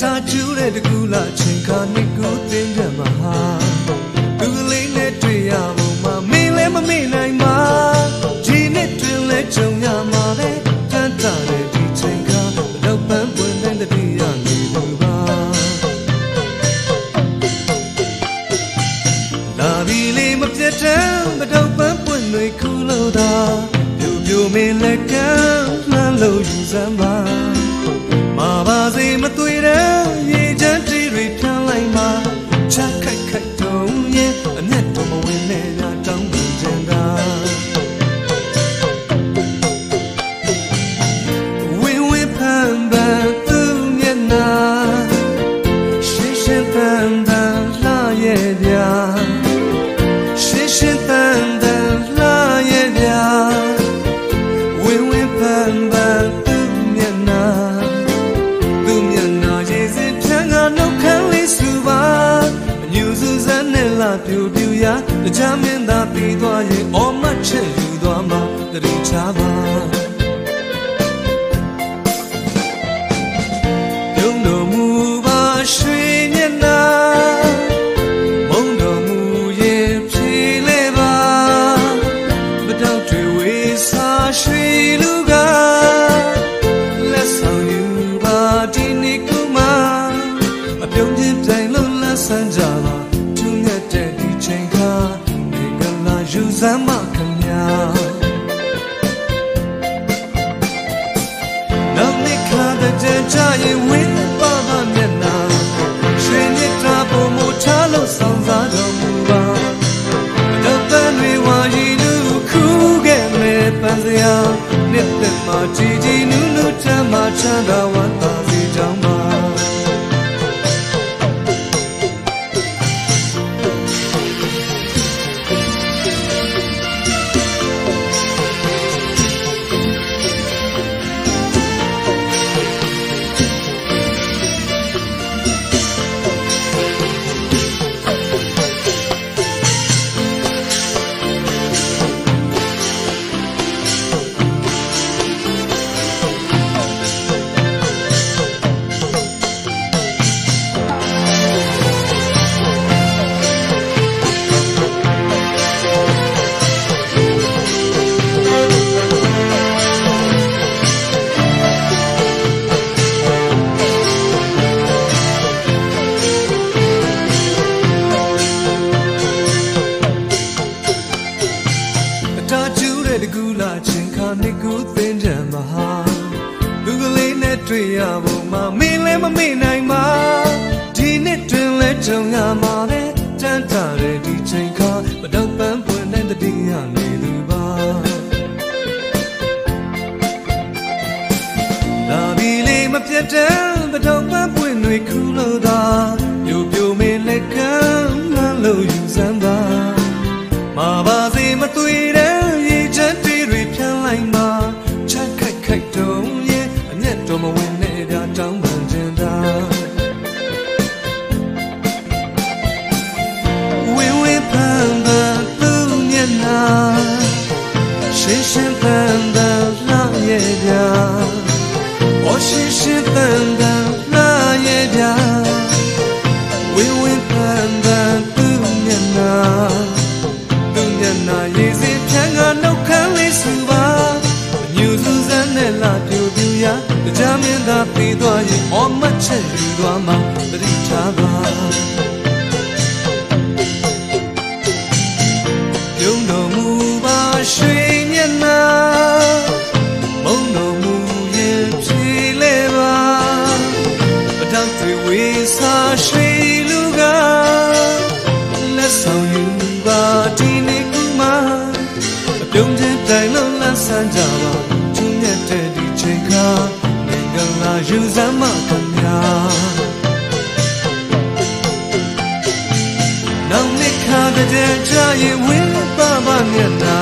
ကျူးတဲ့တကူလာချိန်ခါနှစ်ကူတင်ကြမှာဟာသူကလေးနဲ့တွေ့ရဖို့မှမင်းလည်းမမေ့နိုင်ပါဒီနှစ်တွင်လဲကြုံရမှာပဲတန်တာတဲ့ဒီချိန်ခါတော့ပန်းပွင့်တဲ့တည်းရနေသူပါလာပြီလေမပြတ်တမ်းမတော့ပန်းပွင့်တွေခုလို့သာပြူပြူမင်းလက်ကမ်းလှမ်းလို့ယူစမ်းပါမာပါစေမသွေ ပြူပြူရာတကြမင်းသာပြီးသွားရင်အော်မချက်ယူသွားမှာတတိချပါပြုံး ကြရင်ဝင်းပါပါမျက်နှာရွှေမြစ်တာပုံမထားလို့ဆောင်စားတော်မူပါတော့တန်တွေဝါရီလူခုခဲ့မဲ့ပန်းစရာနှစ်သက်မှာကြည်ကြည်နူးနူးချမ်းသာချမ်းသာဝမ်းသာစေကြောင်းပါ ကျူးတဲ့တကူလာချင်းခါနှစ်ကူသင်ကြမှာဟာလူကလေးနဲ့တွေ့ရဖို့မှမင်းလည်းမမေ့နိုင်ပါဒီနှစ်တွင်လဲကြုံရမှာပဲတန်တာတဲ့ဒီချိန်ခါမတော့ပန်းပွင့်တဲ့တည်းရနေသူပါလာပြီလေမပြတ်တမ်းမတော့ပန်းပွင့်တွေခုလို့သာ ရာကြမင်းသာပြီးသွားရင်အော်မချက်ယူသွားမှာ င်္ဂလာယူစမ်းမခင်ဗျာနောက်နှစ်ခါတဲ့ကြရင်ဝင်းပါပါမျက်နှာ